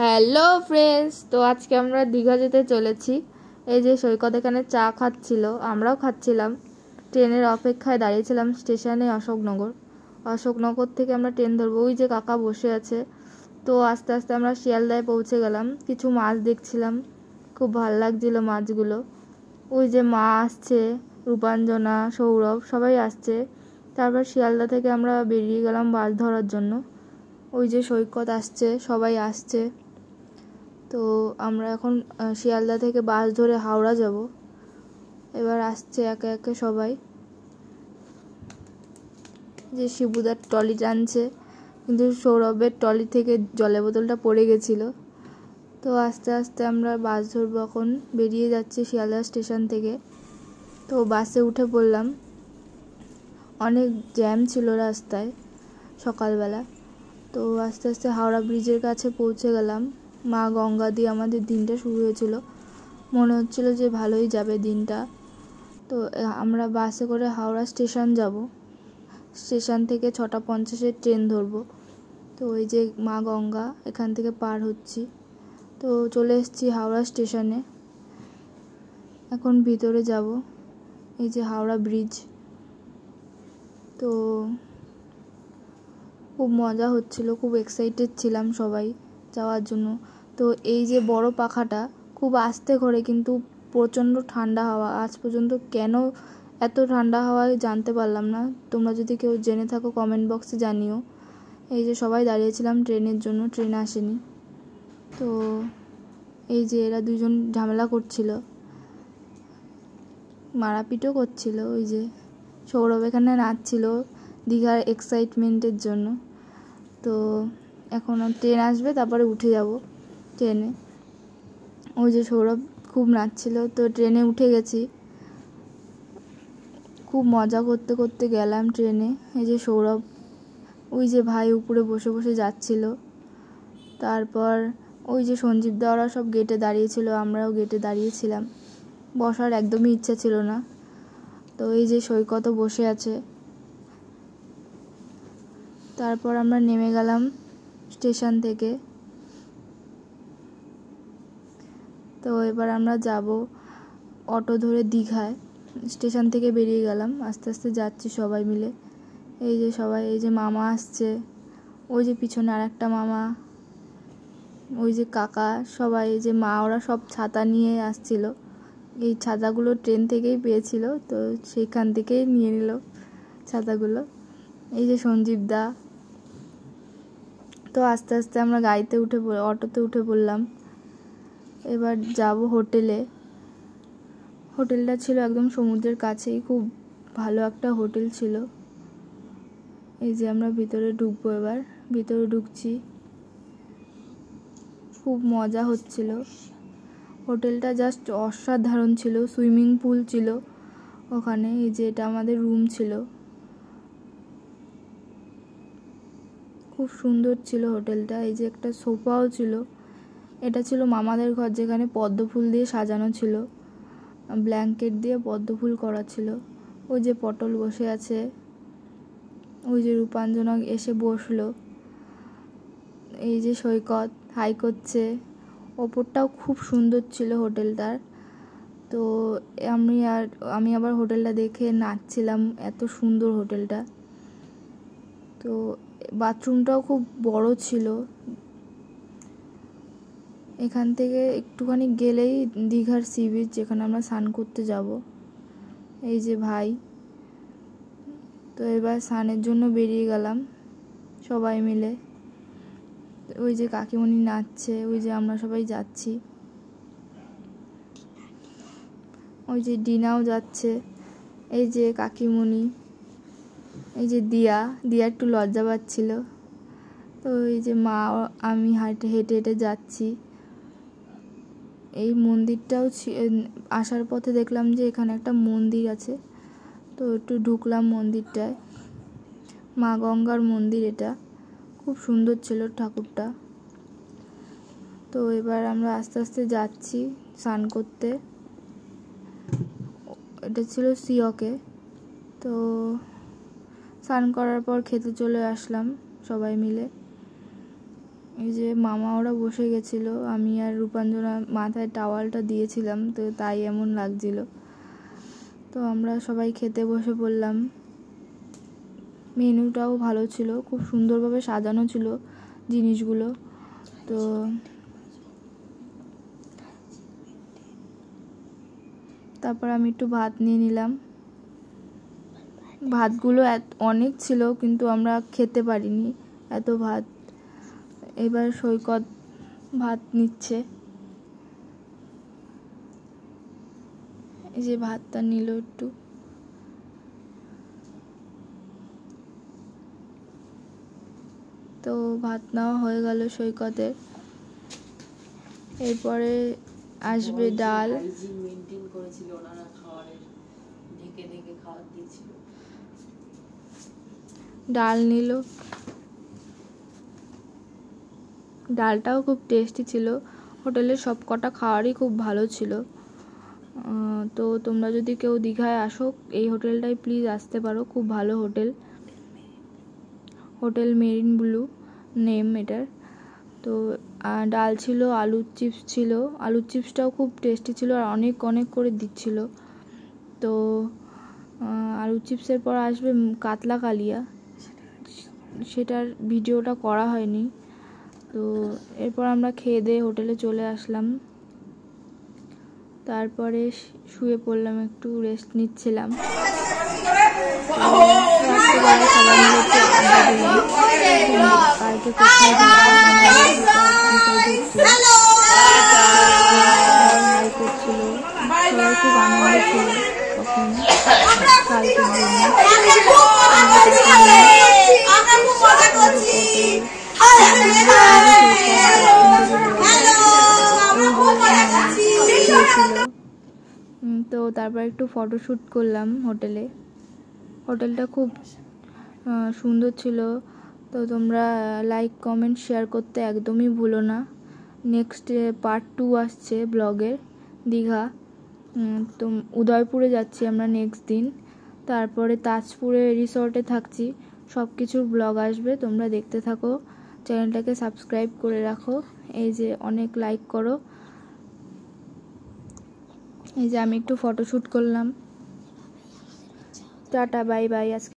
Hello friends, তো আজকে আমরা দীঘা যেতে চলেছি। এই যে সৈকত এখানে চা খাচ্ছিল, আমরাও খাচ্ছিলাম। ট্রেনের অপেক্ষায় দাঁড়িয়েছিলাম স্টেশনে অশোকনগর। অশোকনগর থেকে আমরা ট্রেন ধরবো। ওই যে কাকা বসে আছে। তো আস্তে আস্তে আমরা শিয়ালদায় পৌঁছে গেলাম। কিছু মাছ দেখছিলাম। খুব ভালো লাগছিল মাছগুলো। ওই যে মা আসছে, রূপাঞ্জনা, সৌরভ, সবাই আসছে। তারপর শিয়ালদা থেকে আমরা বেরিয়ে গেলাম মাছ ধরার জন্য। ওই যে সৈকত আসছে, সবাই আসছে। তো আমরা এখন শিয়ালদা থেকে বাস ধরে হাওড়া যাব। এবার আসছে একে একে সবাই। যে শিবুদার ট্রলি টানছে, কিন্তু সৌরভের ট্রলি থেকে জলের বোতলটা পড়ে গেছিল। তো আস্তে আস্তে আমরা বাস ধরবো এখন। বেরিয়ে যাচ্ছি শিয়ালদা স্টেশন থেকে। তো বাসে উঠে পড়লাম। অনেক জ্যাম ছিল রাস্তায় সকালবেলা। তো আস্তে আস্তে হাওড়া ব্রিজের কাছে পৌঁছে গেলাম। মা গঙ্গা দিয়ে আমাদের দিনটা শুরু হয়েছিল। মনে হচ্ছিল যে ভালোই যাবে দিনটা। তো আমরা বাসে করে হাওড়া স্টেশন যাব। স্টেশন থেকে ছটা পঞ্চাশের ট্রেন ধরবো। তো ওই যে মা গঙ্গা, এখান থেকে পার হচ্ছি। তো চলে এসেছি হাওড়া স্টেশনে। এখন ভিতরে যাব। এই যে হাওড়া ব্রিজ। তো, খুব মজা হচ্ছিল, খুব এক্সাইটেড ছিলাম সবাই। যাওয়ার জন্য। তো এই যে বড় পাখাটা খুব আস্তে ঘোরে কিন্তু প্রচণ্ড ঠান্ডা হাওয়া। আজ পর্যন্ত কেন এত ঠান্ডা হাওয়ায় জানতে পারলাম না। তোমরা যদি কেউ জেনে থাকো কমেন্ট বক্সে জানিও। এই যে সবাই দাঁড়িয়েছিলাম ট্রেনের জন্য, ট্রেন আসেনি। তো এই যে এরা দুজন ঝামেলা করছিল। মারাপিটও করছিল ওই যে। সৌরভ এখানে নাচছিল দীঘার এক্সাইটমেন্টের জন্য। তো এখন ট্রেন আসবে, তারপরে উঠে যাব ট্রেনে। ওই যে সৌরভ খুব নাচছিল, তো ট্রেনে উঠে গেছি। খুব মজা করতে করতে গেলাম ট্রেনে। এই যে সৌরভ, ওই যে ভাই উপরে বসে বসে যাচ্ছিল। তারপর ওই যে সঞ্জীব দাওরা সব গেটে দাঁড়িয়েছিল, আমরাও গেটে দাঁড়িয়েছিলাম। বসার একদমই ইচ্ছা ছিল না। তো এই যে সৈকতও বসে আছে। তারপর আমরা নেমে গেলাম স্টেশন থেকে। তো এবার আমরা যাব অটো ধরে দীঘায়। স্টেশন থেকে বেরিয়ে গেলাম। আস্তে আস্তে যাচ্ছি সবাই মিলে। এই যে সবাই, এই যে মামা আসছে। ওই যে পিছনে আর একটা মামা। ওই যে কাকা, সবাই, এই যে মা, ওরা সব ছাতা নিয়ে আসছিল। এই ছাতাগুলো ট্রেন থেকেই পেয়েছিল, তো সেইখান থেকেই নিয়ে নিল ছাতাগুলো। এই যে সঞ্জীব দা তো আস্তে আস্তে আমরা গাড়িতে উঠে অটোতে উঠে পড়লাম এবার যাব হোটেলে। হোটেলটা ছিল একদম সমুদ্রের কাছেই, খুব ভালো একটা হোটেল ছিল। এই যে আমরা ভিতরে ঢুকবো এবার, ভিতরে ঢুকছি। খুব মজা হচ্ছিল। হোটেলটা জাস্ট অসাধারণ ছিল, সুইমিং পুল ছিল ওখানে, এই যে এটা আমাদের রুম ছিল। খুব সুন্দর ছিল হোটেলটা। এই যে একটা সোফাও ছিল। এটা ছিল মামাদের ঘর যেখানে পদ্ম ফুল দিয়ে সাজানো ছিল। ব্ল্যাঙ্কেট দিয়ে পদ্ম ফুল করা ছিল। ওই যে পটল বসে আছে। ওই যে রূপাঞ্জনক এসে বসল। এই যে সৈকত, হাই করছে। ওপরটাও খুব সুন্দর ছিল হোটেলটার। তো আমি আর, আমি আবার হোটেলটা দেখে নাচছিলাম এত সুন্দর হোটেলটা। তো বাথরুমটাও খুব বড় ছিল। এখান থেকে একটুখানি গেলেই দীঘার সি বিচ, যেখানে আমরা স্নান করতে যাব। এই যে ভাই। তো এবার স্নানের জন্য বেরিয়ে গেলাম সবাই মিলে। ওই যে কাকিমণি নাচছে, ওই যে আমরা সবাই যাচ্ছি। ওই যে ডিনাও যাচ্ছে। এই যে কাকিমণি। এই যে দিয়া দিয়া একটু লজ্জা পাচ্ছিল। তো এই যে মা, আমি হাঁটে, হেঁটে হেঁটে যাচ্ছি। এই মন্দিরটাও আসার পথে দেখলাম যে এখানে একটা মন্দির আছে। তো একটু ঢুকলাম মন্দিরটায়। মা গঙ্গার মন্দির এটা। খুব সুন্দর ছিল ঠাকুরটা। তো এবার আমরা আস্তে আস্তে যাচ্ছি স্নান করতে। এটা ছিল সিওকে তো স্নান করার পর খেতে চলে আসলাম সবাই মিলে। এই যে মামা ওরা বসে গেছিল, আমি আর রূপাঞ্জনা মাথায় টাওয়ালটা দিয়েছিলাম, তো তাই এমন লাগছিল। তো আমরা সবাই খেতে বসে পড়লাম। মেনুটাও ভালো ছিল, খুব সুন্দরভাবে সাজানো ছিল জিনিসগুলো। তো তারপর আমি একটু ভাত নিয়ে নিলাম। ভাতগুলো অনেক ছিল কিন্তু আমরা খেতে পারিনি এত ভাত। এবার সৈকত ভাত নিচ্ছে। এই যে ভাতটা নিল একটু। তো ভাত নেওয়া হয়ে গেল সৈকতের। এরপরে আসবে ডাল। ডাল নিল। ডালটাও খুব টেস্টি ছিল। হোটেলের সব কটা খাওয়ারই খুব ভালো ছিল। তো তোমরা যদি কেউ দীঘায় আসো, এই হোটেলটাই প্লিজ আসতে পারো। খুব ভালো hotel. Hotel marine blue name এটার। তো ডাল ছিল, আলুর চিপস ছিল। আলুর চিপসটাও খুব টেস্টি ছিল আর অনেক অনেক করে দিচ্ছিল। তো আলুর চিপসের পর আসবে কাতলা কালিয়া। সেটার ভিডিওটা করা হয়নি। তো এরপর আমরা খেয়ে দিয়ে হোটেলে চলে আসলাম। তারপরে শুয়ে পড়লাম একটু রেস্ট নিচ্ছিলাম। সবাই পার্কে করছিল। সবাই খুব আনন্দ ছিল। তারপর একটু ফটোশ্যুট করলাম হোটেলে। হোটেলটা খুব সুন্দর ছিল। তো তোমরা লাইক কমেন্ট শেয়ার করতে একদমই ভুলো না। নেক্সট পার্ট টু আসছে ব্লগের, দীঘা। তো উদয়পুরে যাচ্ছি আমরা নেক্সট দিন। তারপরে তাজপুরে রিসর্টে থাকছি। সব কিছুর ব্লগ আসবে, তোমরা দেখতে থাকো। চ্যানেলটাকে সাবস্ক্রাইব করে রাখো। এই যে অনেক লাইক করো। এই যে আমি একটু ফটোশ্যুট করলাম। টাটা বাই বাই আজকে।